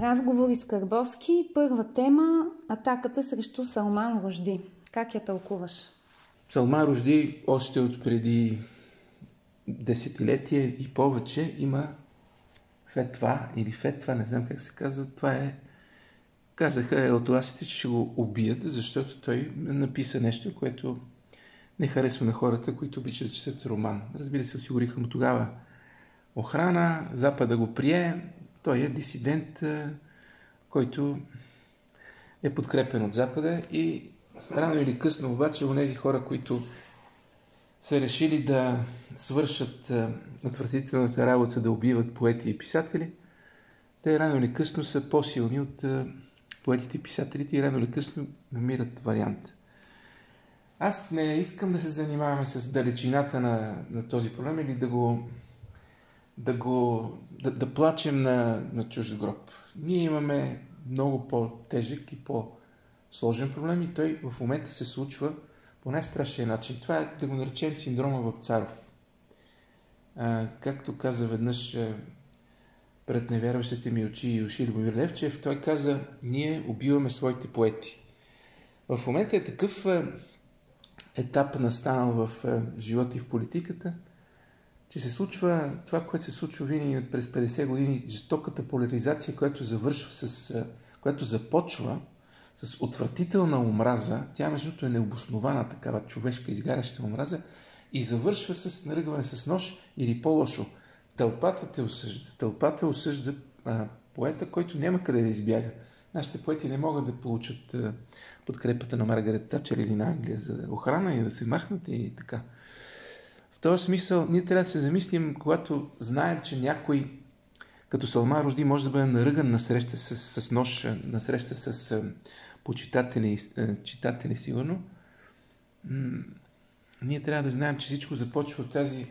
Разговори с Карбовски. Първа тема – атаката срещу Салман Рожди. Как я тълкуваш? Салман Рожди още от преди десетилетие и повече има фетва или фетва, не знам как се казва. Това е казаха елтоасите, че ще го убият, защото той написа нещо, което не харесва на хората, които обичат да четат роман. Разбира се, осигуриха му тогава охрана, Запада го прие, той е дисидент, който е подкрепен от Запада и рано или късно обаче у нези хора, които са решили да свършат отвратителната работа да убиват поети и писатели, те рано или късно са по-силни от поетите и писателите и рано или късно намират вариант. Аз не искам да се занимаваме с далечината на, на този проблем или да го да, го, да, да плачем на, на чужд гроб. Ние имаме много по-тежък и по-сложен проблем и той в момента се случва по най-страшен начин. Това е да го наречем синдрома Вапцаров. А, както каза веднъж пред невярващите ми очи и уши Любомир Левчев, той каза, ние убиваме своите поети. В момента е такъв етап настанал в живота и в политиката – че се случва това, което се случва винаги през 50 години, жестоката поляризация, която завършва с, която започва с отвратителна омраза, тя между другото е необоснована такава човешка изгаряща омраза, и завършва с наръгване с нож или по-лошо. Тълпата те осъжда. Тълпата осъжда а, поета, който няма къде да избяга. Нашите поети не могат да получат а, подкрепата на Маргарет Тачер или на Англия за охрана и да се махнат и така. В този смисъл ние трябва да се замислим, когато знаем, че някой като Салма Рожди може да бъде наръган на среща с, с нож, на среща с а, почитатели, а, читатели сигурно, ние трябва да знаем, че всичко започва от тази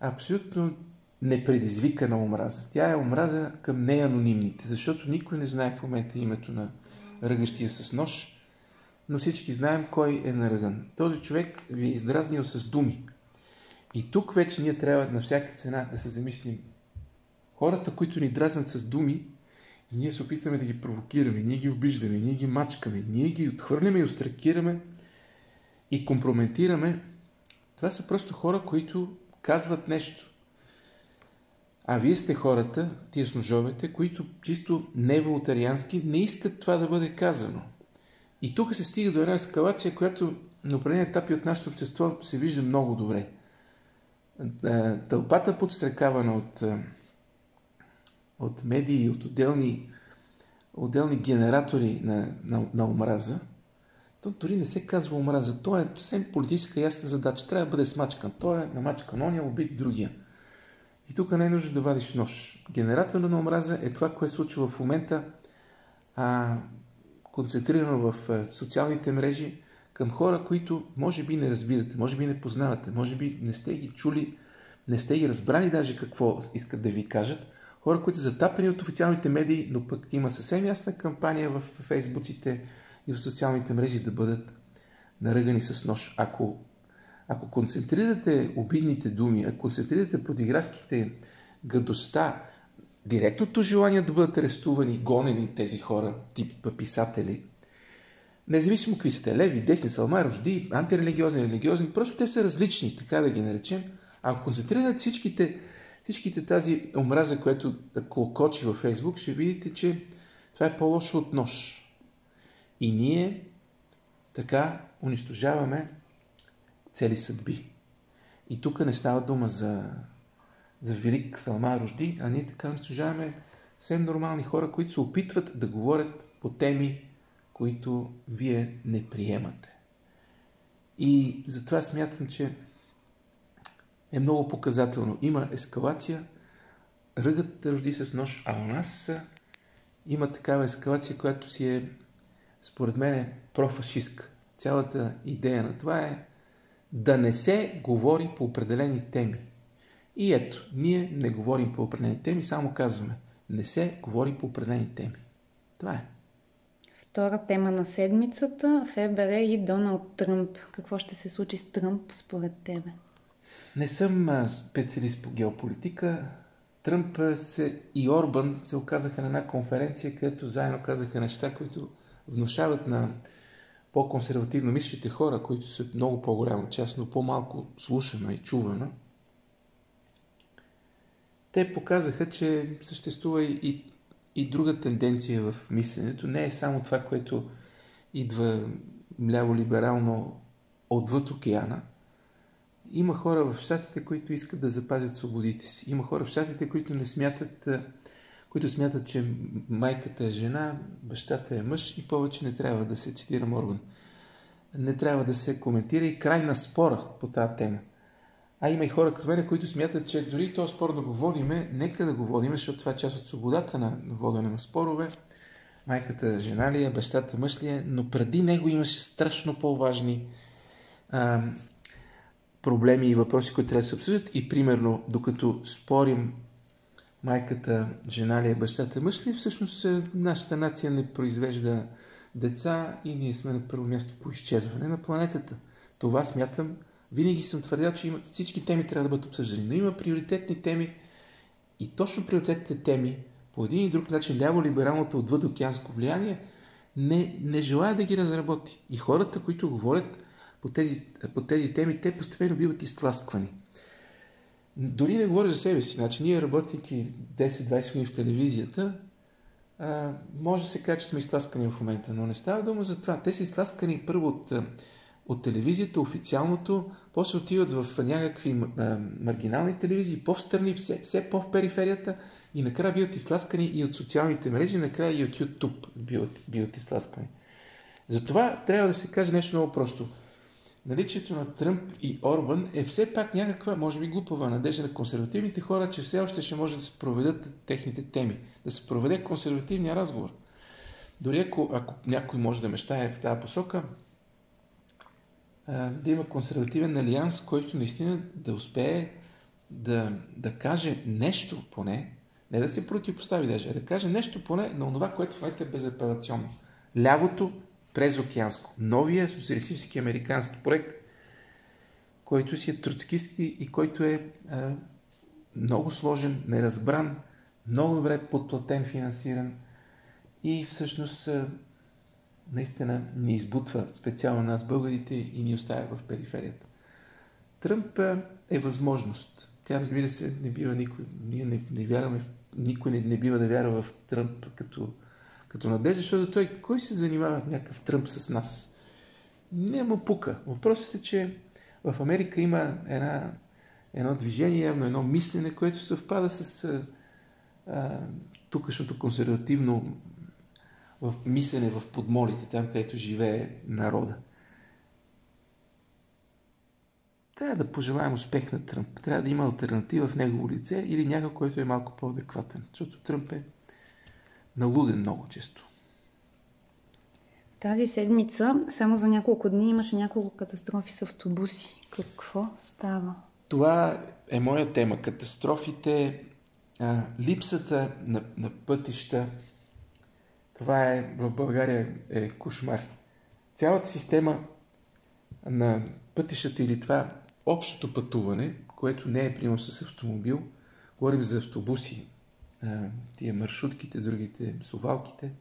абсолютно непредизвикана омраза. Тя е омраза към неанонимните, защото никой не знае в момента името на ръгащия с нож, но всички знаем кой е наръган. Този човек ви е издразнил с думи. И тук вече ние трябва на всяка цена да се замислим. Хората, които ни дразнат с думи, и ние се опитваме да ги провокираме, ние ги обиждаме, ние ги мачкаме, ние ги отхвърляме и остракираме и компрометираме, това са просто хора, които казват нещо. А вие сте хората, тия сножовете, които чисто неволтариански не искат това да бъде казано. И тук се стига до една ескалация, която на определени етапи от нашето общество се вижда много добре – тълпата подстрекавана от, е, от медии, от отделни, отделни генератори на, на, на омраза, то дори не се казва омраза. То е съвсем политическа ясна задача. Трябва да бъде смачкан. Той е намачкан, он е убит другия. И тук не е нужно да вадиш нож. Генератор на омраза е това, което се случва в момента а, концентрирано в е, социалните мрежи, към хора, които може би не разбирате, може би не познавате, може би не сте ги чули, не сте ги разбрали даже какво искат да ви кажат. Хора, които са затапени от официалните медии, но пък има съвсем ясна кампания в фейсбуците и в социалните мрежи да бъдат наръгани с нож. Ако, ако концентрирате обидните думи, ако концентрирате подигравките, гадостта, директното желание да бъдат арестувани, гонени тези хора, тип писатели – Независимо какви сте, леви, десни, салма, рожди, антирелигиозни, религиозни, просто те са различни, така да ги наречем. Ако концентрирате всичките, всичките тази омраза, която клокочи във Фейсбук, ще видите, че това е по-лошо от нож. И ние така унищожаваме цели съдби. И тук не става дума за, за велик Салма Рожди, а ние така унищожаваме съвсем нормални хора, които се опитват да говорят по теми, които вие не приемате. И затова смятам, че е много показателно. Има ескалация, ръгът рожди с нож, а у нас има такава ескалация, която си е, според мен, профашистка. Цялата идея на това е да не се говори по определени теми. И ето, ние не говорим по определени теми, само казваме, не се говори по определени теми. Това е. Втора тема на седмицата ФБР и Доналд Тръмп. Какво ще се случи с Тръмп според тебе? Не съм специалист по геополитика. Тръмп се, и Орбан се оказаха на една конференция, където заедно казаха неща, които внушават на по-консервативно мислите хора, които са много по-голяма част, но по-малко слушана и чувана. Те показаха, че съществува и, и друга тенденция в мисленето. Не е само това, което идва мляво-либерално отвъд океана – има хора в щатите, които искат да запазят свободите си. Има хора в щатите, които не смятат, които смятат, че майката е жена, бащата е мъж и повече не трябва да се цитира Морган. Не трябва да се коментира и край на спора по тази тема. А има и хора като мен, които смятат, че дори този спор да го водиме, нека да го водиме, защото това е част от свободата на водене на спорове. Майката жена ли е, бащата мъж ли е, но преди него имаше страшно по-важни проблеми и въпроси, които трябва да се обсъждат. И примерно, докато спорим майката, жена ли е, бащата, мъж ли, всъщност е, нашата нация не произвежда деца и ние сме на първо място по изчезване на планетата. Това смятам, винаги съм твърдял, че имат, всички теми трябва да бъдат обсъждани, но има приоритетни теми и точно приоритетните теми по един и друг начин ляво-либералното отвъд океанско влияние не, не желая да ги разработи. И хората, които говорят по тези, по тези теми, те постепенно биват изтласквани. Дори не говоря за себе си. Значи, ние работейки 10-20 години в телевизията, а, може да се каже, че сме изтласкани в момента, но не става дума за това. Те са изтласкани първо от, от телевизията, официалното, после отиват в някакви маргинални телевизии, по-встрани, все, все по-в периферията и накрая биват изтласкани и от социалните мрежи, накрая и от YouTube биват, биват изтласкани. Затова трябва да се каже нещо много просто – наличието на Тръмп и Орбан е все пак някаква, може би глупава надежда на консервативните хора, че все още ще може да се проведат техните теми, да се проведе консервативния разговор. Дори ако, ако някой може да мечтае в тази посока, да има консервативен алианс, който наистина да успее да, да каже нещо поне, не да се противопостави даже, а да каже нещо поне на това, което в момента е безапелационно. Лявото през океанско. Новия социалистически американски проект, който си е троцкистски и който е а, много сложен, неразбран, много добре подплатен, финансиран и всъщност а, наистина ни избутва специално нас българите и ни оставя в периферията. Тръмп е възможност. Тя, разбира се, не бива никой, ние не, не вярваме, никой не, не бива да вярва в Тръмп като като надежда, защото той, кой се занимава някакъв Тръмп с нас? Не му пука. Въпросът е, че в Америка има една, едно движение, явно едно мислене, което съвпада с а, тукашното консервативно в мислене в подмолите, там където живее народа. Трябва да пожелаем успех на Тръмп. Трябва да има альтернатива в негово лице или някой, който е малко по-адекватен. Защото Тръмп е налуден много често. Тази седмица, само за няколко дни, имаше няколко катастрофи с автобуси. Какво става? Това е моя тема. Катастрофите, а, липсата на, на пътища. Това е в България е кошмар. Цялата система на пътищата или това общото пътуване, което не е примерно с автомобил, говорим за автобуси, тия маршрутките, другите сувалките.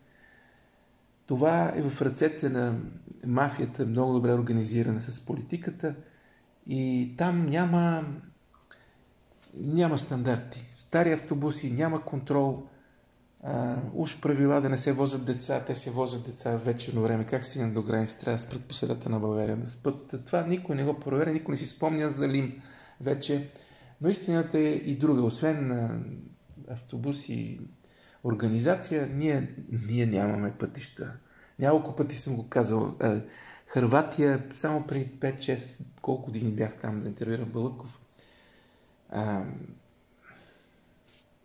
Това е в ръцете на мафията, много добре организирана с политиката и там няма, няма стандарти. Стари автобуси, няма контрол, а, уж правила да не се возят деца, те се возят деца в вечерно време. Как стигнат до граница? Трябва да спрат по на България да спът. Това никой не го проверя, никой не си спомня за Лим вече. Но истината е и друга. Освен автобуси, организация, ние, ние нямаме пътища. Няколко пъти съм го казал. Е, Хърватия, само преди 5-6, колко години бях там да интервюирам Балъков, а,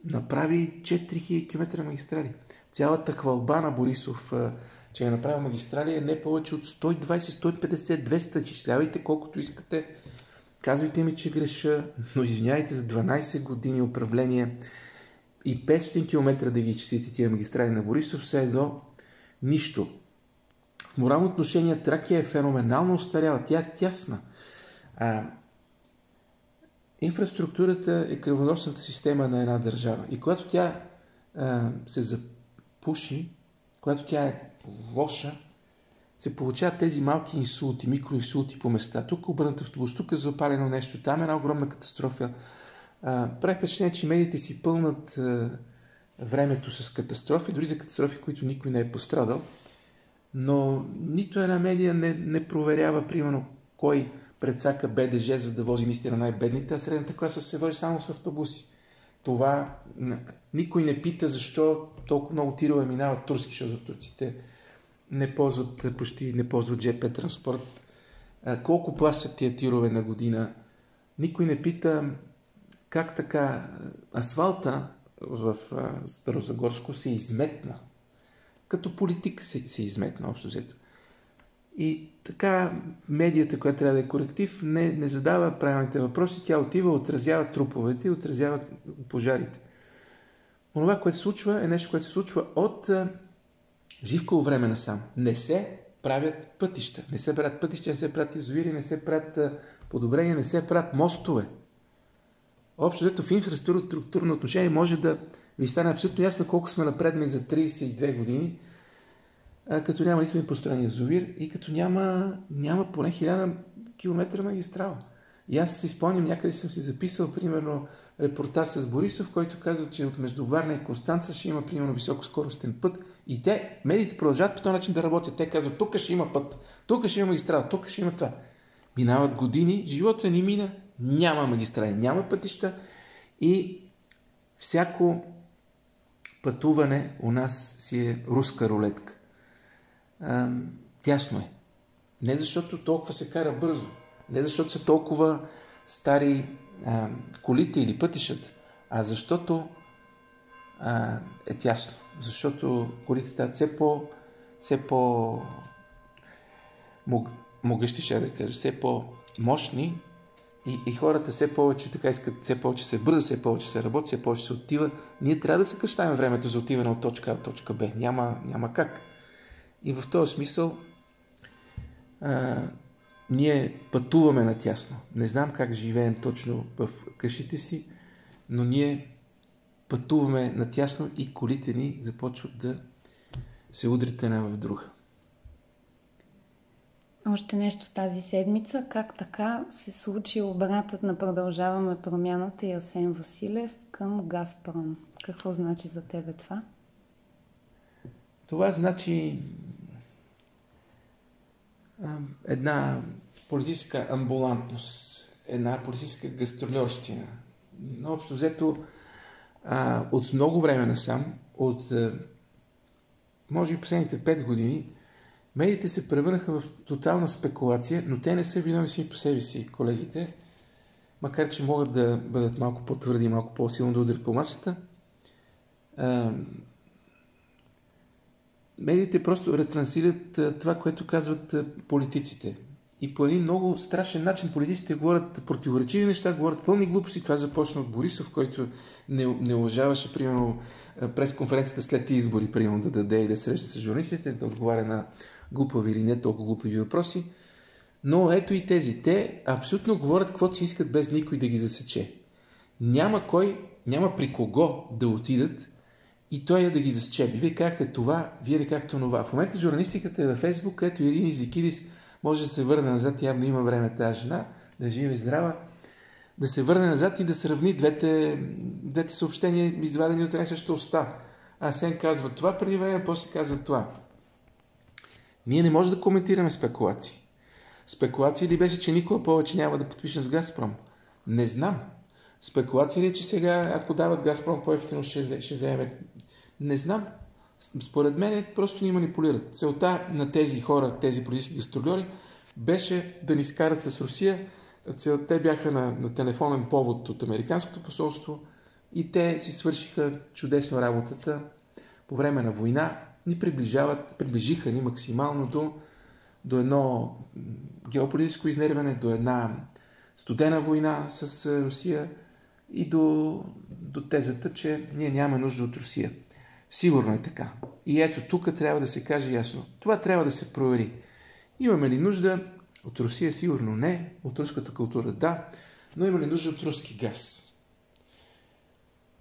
направи 4000 км магистрали. Цялата хвалба на Борисов, че е направил магистрали, е не повече от 120, 150, 200. Числявайте колкото искате. Казвайте ми, че греша, но извиняйте за 12 години управление и 500 км да ги изчислите тия магистрали на Борисов, все едно нищо. В морално отношение Тракия е феноменално устаряла. Тя е тясна. А, инфраструктурата е кръвоносната система на една държава. И когато тя а, се запуши, когато тя е лоша, се получават тези малки инсулти, микроинсулти по места. Тук обърнат автобус, тук е запалено нещо, там е една огромна катастрофа. Прави впечатление, че медиите си пълнат а, времето с катастрофи, дори за катастрофи, които никой не е пострадал. Но нито една медия не, не проверява, примерно, кой предсака БДЖ, за да вози наистина най-бедните, а средната класа се вози само с автобуси. Това никой не пита защо толкова много тирове минават турски, защото турците не ползват, почти не ползват ЖП транспорт. Колко плащат тия тирове на година? Никой не пита как така асфалта в Старозагорско се изметна. Като политик се, се изметна, общо взето. И така медията, която трябва да е коректив, не, не задава правилните въпроси. Тя отива, отразява труповете и отразява пожарите. Онова, което се случва, е нещо, което се случва от живко време насам. Не се правят пътища. Не се правят пътища, не се правят язовири, не се правят подобрения, не се правят мостове. Общо взето в инфраструктурно отношение може да ви стане абсолютно ясно колко сме напредни за 32 години, като няма нито построен язовир и като няма, няма поне 1000 км магистрала. И аз си спомням, някъде съм си записал, примерно, репортаж с Борисов, който казва, че от между Варна и Констанца ще има, примерно, високоскоростен път. И те, медиите продължават по този начин да работят. Те казват, тук ще има път, тук ще има магистрала, тук ще има това. Минават години, живота ни мина, няма магистрали, няма пътища и всяко пътуване у нас си е руска рулетка. Тясно е. Не защото толкова се кара бързо, не защото са толкова стари а, колите или пътищата, а защото а, е тясно. Защото колите стават все по, все по мог, могъщи, ще да кажа, все по-мощни и, и хората все повече така искат, все повече се бърза, все повече се работи, все повече се отива. Ние трябва да се къщаем времето за отиване от точка А в точка Б. Няма, няма как. И в този смисъл а, ние пътуваме натясно. Не знам как живеем точно в къщите си, но ние пътуваме натясно и колите ни започват да се удрят една в друга. Още нещо тази седмица. Как така се случи обратът на Продължаваме промяната и Асен Василев към Газпром? Какво значи за тебе това? Това значи една политическа амбулантност, една политическа гастролерщина. Но общо взето от много време насам, от може би последните 5 години, медиите се превърнаха в тотална спекулация, но те не са виновни си по себе си, колегите, макар че могат да бъдат малко по-твърди малко по-силно да ударят по масата. Медиите просто ретрансират това, което казват политиците. И по един много страшен начин политиците говорят противоречиви неща, говорят пълни глупости. Това започна от Борисов, който не, не уважаваше, примерно, през конференцията след избори, примерно, да даде и да среща с журналистите, да отговаря на глупави или не толкова глупави въпроси. Но ето и тези. Те абсолютно говорят каквото си искат, без никой да ги засече. Няма кой, няма при кого да отидат и той е да ги засчеби. Вие казахте това, вие ли казахте това. В момента журналистиката е във Фейсбук, ето един Изикидис може да се върне назад, явно има време тази жена, да е жива и здрава, да се върне назад и да сравни двете, двете съобщения, извадени от една съща уста. Асен казва това преди време, после казва това. Ние не можем да коментираме спекулации. Спекулация ли беше, че никога повече няма да подпишем с Газпром? Не знам. Спекулация ли е, че сега, ако дават Газпром по-ефтино, ще, ще вземе? Не знам. Според мен просто ни манипулират. Целта на тези хора, тези политически гастролери, беше да ни скарат с Русия. Цел, те бяха на, на телефонен повод от Американското посолство и те си свършиха чудесно работата по време на война. Ни приближават, приближиха ни максимално до, до едно геополитическо изнервяне, до една студена война с Русия и до, до тезата, че ние нямаме нужда от Русия. Сигурно е така. И ето тук трябва да се каже ясно. Това трябва да се провери. Имаме ли нужда от Русия? Сигурно не. От руската култура да. Но има ли нужда от руски газ?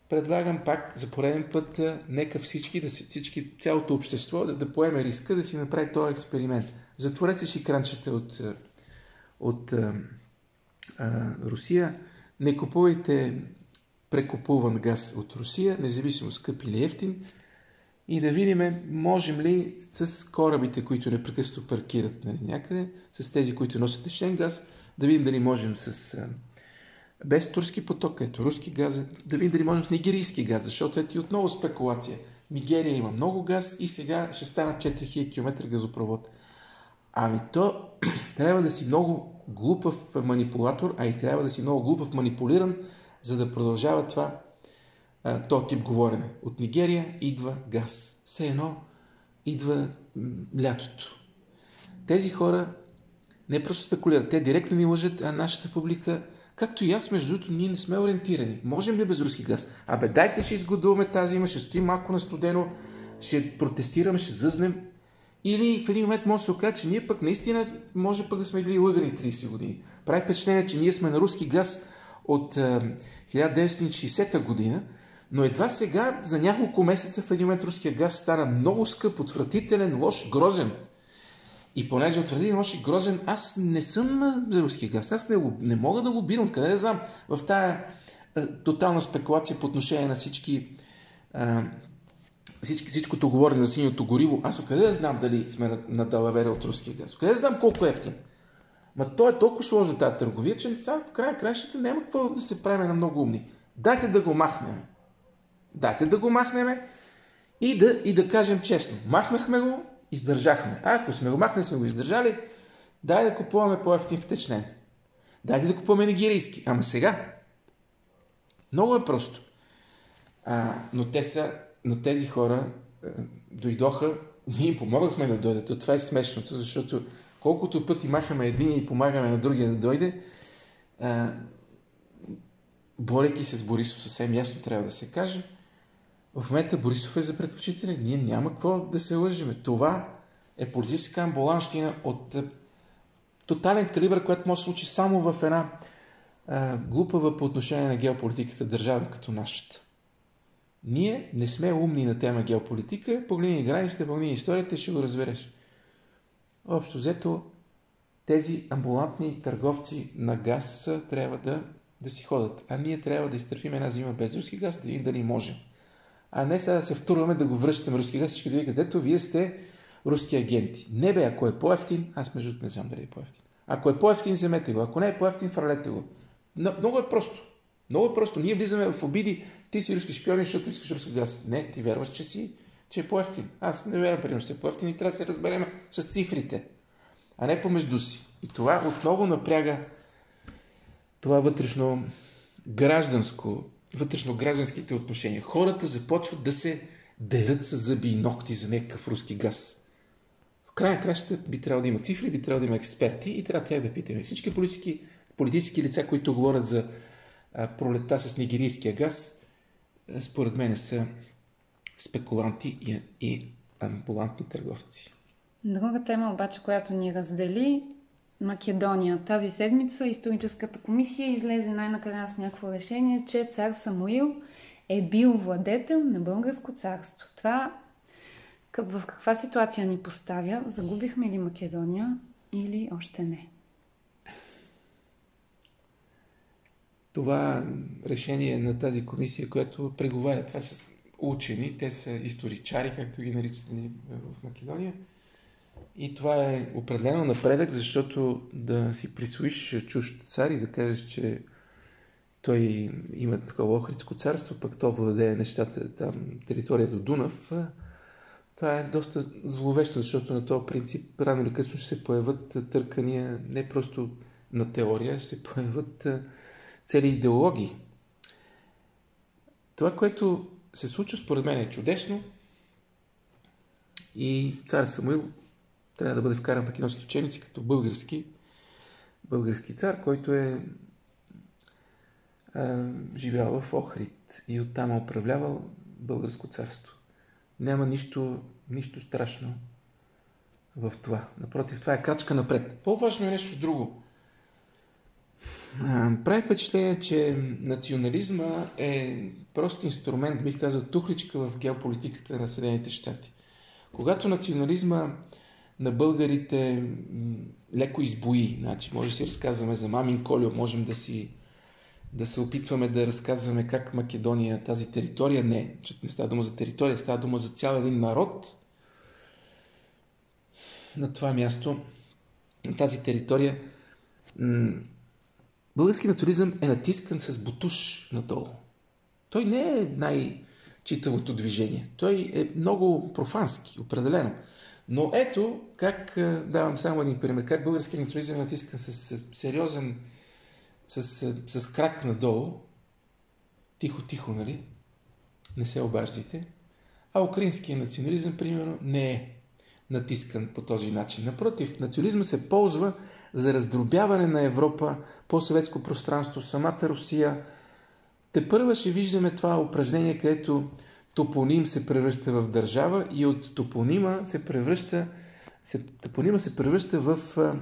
Предлагам пак за пореден път, нека всички, да си, всички цялото общество да, да поеме риска да си направи този експеримент. Затворете си кранчета от, от а, а, Русия, не купувайте прекупуван газ от Русия, независимо скъп или ефтин, и да видим, можем ли с корабите, които непрекъснато паркират нали, някъде, с тези, които носят течен газ, да видим дали можем с без турски поток, ето руски газ, да видим дали можем с нигерийски газ, защото ето и отново спекулация. Нигерия има много газ и сега ще станат 4000 км газопровод. Ами то трябва да си много глупав манипулатор, а и трябва да си много глупав манипулиран, за да продължава това, то тип говорене. От Нигерия идва газ. Все едно идва лятото. Тези хора не просто спекулират, те директно ни лъжат, а нашата публика, както и аз, между другото, ние не сме ориентирани. Можем ли без руски газ? Абе, дайте ще изгодуваме тази има, ще стоим малко на студено, ще протестираме, ще зъзнем. Или в един момент може да се окаже, че ние пък наистина може пък да сме били лъгани 30 години. Прави впечатление, че ние сме на руски газ от 1960 година, но едва сега, за няколко месеца в руския газ стана много скъп, отвратителен, лош, грозен. И понеже отвратителен, лош и грозен, аз не съм за руския газ. Аз не, не мога да лобирам. Къде да знам? В тая а, тотална спекулация по отношение на всички, а, всички всичкото говорене за синьото гориво. Аз откъде да знам дали сме на, на далавера от руския газ? Къде да знам колко е ефтин? Ма то е толкова сложно тази търговия, че сега в края кращата няма какво да се правим на много умни. Дайте да го махнем. Дайте да го махнем и да, и да кажем честно. Махнахме го, издържахме. А ако сме го махнали, сме го издържали, дай да купуваме по-ефтин втечнен. Дайте да купуваме нигерийски. Ама сега. Много е просто. А, но, те са, но тези хора а, дойдоха, ние им помогнахме да дойдат. Това е смешното, защото колкото пъти махаме един и помагаме на другия да дойде, а, борейки се с Борисов, съвсем ясно трябва да се каже, в момента Борисов е за предпочитане. Ние няма какво да се лъжиме. Това е политическа амбуланщина от е, тотален калибър, което може да се случи само в една а, глупава по отношение на геополитиката държава като нашата. Ние не сме умни на тема геополитика. Погледни границите, погледни историята и ще го разбереш. Общо взето, тези амбулантни търговци на газ трябва да, да си ходят. А ние трябва да изтърпим една зима без руски газ, да видим дали можем. А не сега да се втурваме да го връщаме руски газ, всички да викат, ето вие сте руски агенти. Не бе, ако е по-ефтин, аз между не знам дали е по-ефтин. Ако е по-ефтин, вземете го. Ако не е по-ефтин, фралете го. Но, много е просто. Много е просто. Ние влизаме в обиди, ти си руски шпионин, защото искаш руски газ. Не, ти вярваш, че си, че е по-ефтин. Аз не вярвам, примерно, че е по-ефтин и трябва да се разберем с цифрите, а не помежду си. И това отново напряга това вътрешно гражданско вътрешно-гражданските отношения. Хората започват да се дерат с зъби и ногти за някакъв руски газ. В края краща би трябвало да има цифри, би трябвало да има експерти и трябва тя да питаме. Всички политически, политически лица, които говорят за пролета с нигерийския газ, според мен са спекуланти и, амбулантни търговци. Друга тема обаче, която ни раздели Македония. Тази седмица историческата комисия излезе най-накрая с някакво решение, че цар Самуил е бил владетел на българско царство. Това в каква ситуация ни поставя? Загубихме ли Македония или още не? Това решение на тази комисия, която преговаря, това са учени, те са историчари, както ги наричат в Македония – и това е определено напредък, защото да си присвоиш чужд цар и да кажеш, че той има такова Охридско царство, пък то владее нещата там, територията Дунав, това е доста зловещо, защото на този принцип рано или късно ще се появят търкания не просто на теория, ще се появят цели идеологии. Това, което се случва според мен е чудесно и цар Самуил трябва да бъде вкаран в македонски ученици като български, български цар, който е а, живял в Охрид и оттам е управлявал българско царство. Няма нищо, нищо страшно в това. Напротив, това е крачка напред. По-важно е нещо друго. Прави впечатление, че национализма е просто инструмент, бих казал, тухличка в геополитиката на Съединените щати. Когато национализма на българите леко избои, значи може да си разказваме за Мамин Колио, можем да си да се опитваме да разказваме как Македония, тази територия, не, че не става дума за територия, става дума за цял един народ. На това място, на тази територия, български национализъм е натискан с бутуш надолу. Той не е най-читавото движение. Той е много профански, определено. Но ето как, давам само един пример, как български национализъм е натискан с, с сериозен с, с, с крак надолу, тихо-тихо, нали? Не се обаждайте. А украинският национализъм, примерно, не е натискан по този начин. Напротив, национализма се ползва за раздробяване на Европа по съветско пространство, самата Русия. Те първа ще виждаме това упражнение, където топоним се превръща в държава и от топонима се превръща, се, топонима се превръща в а,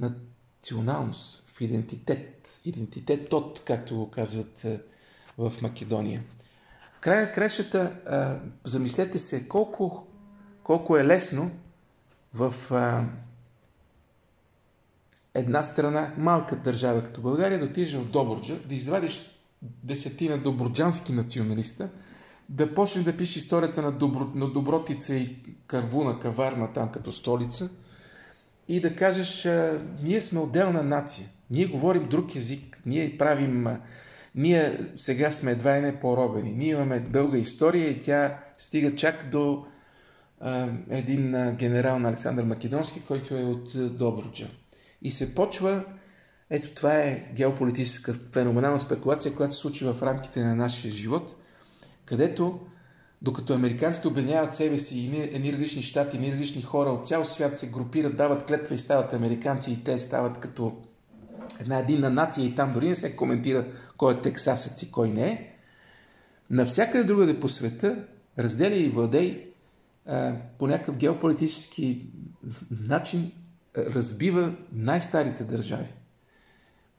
националност, идентитет. Идентитет от, както го казват е, в Македония. Край на кращата, замислете се колко, колко е лесно в а, една страна, малка държава като България, да отидеш в Добруджа, да извадиш десетина добруджански националиста, да почне да пише историята на, Добро, на Добротица и Карвуна, Каварна там като столица и да кажеш, ние сме отделна нация. Ние говорим друг език, ние правим, ние сега сме едва ли не по-робени. Ние имаме дълга история и тя стига чак до а, един генерал на Александър Македонски, който е от Добруджа. И се почва, ето това е геополитическа феноменална спекулация, която се случи в рамките на нашия живот, където докато американците обединяват себе си и едни различни щати, едни различни хора от цял свят се групират, дават клетва и стават американци и те стават като една единна нация и там дори не се коментира кой е тексасец и кой не е. Навсякъде другаде по света разделя и владей по някакъв геополитически начин разбива най-старите държави.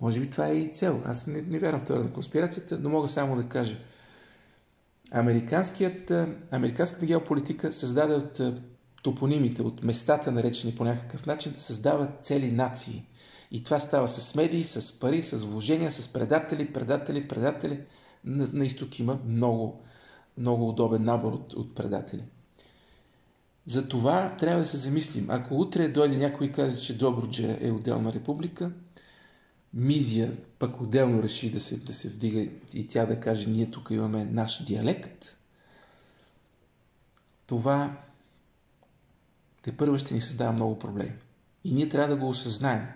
Може би това е и цел. Аз не, не вярвам в теория на конспирацията, но мога само да кажа. Американският, американската геополитика създаде от топонимите, от местата наречени по някакъв начин, създава цели нации. И това става с медии, с пари, с вложения, с предатели, предатели, предатели. На, на изток има много, много удобен набор от, от предатели. За това трябва да се замислим. Ако утре дойде някой и каже, че Добруджа е отделна република, Мизия пък отделно реши да се, да се вдига и тя да каже, ние тук имаме наш диалект, това те първо ще ни създава много проблеми. И ние трябва да го осъзнаем.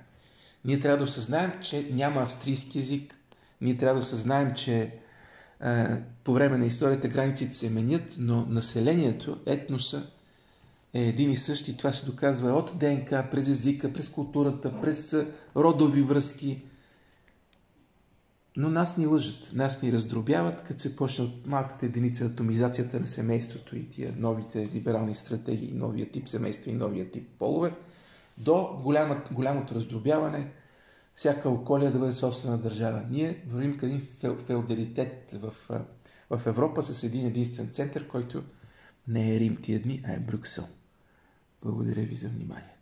Ние трябва да осъзнаем, че няма австрийски язик. Ние трябва да осъзнаем, че е, по време на историята границите се менят, но населението, етноса е един и същ и това се доказва от ДНК, през езика, през културата, през родови връзки. Но нас ни лъжат, нас ни раздробяват, като се почне от малката единица атомизацията на семейството и тия новите либерални стратегии, новия тип семейство и новия тип полове – до голямото, голямото раздробяване, всяка околия да бъде собствена държава. Ние вървим към един феодалитет в, в Европа с един единствен център, който не е Рим тия дни, а е Брюксел. Благодаря ви за вниманието.